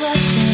interrupting.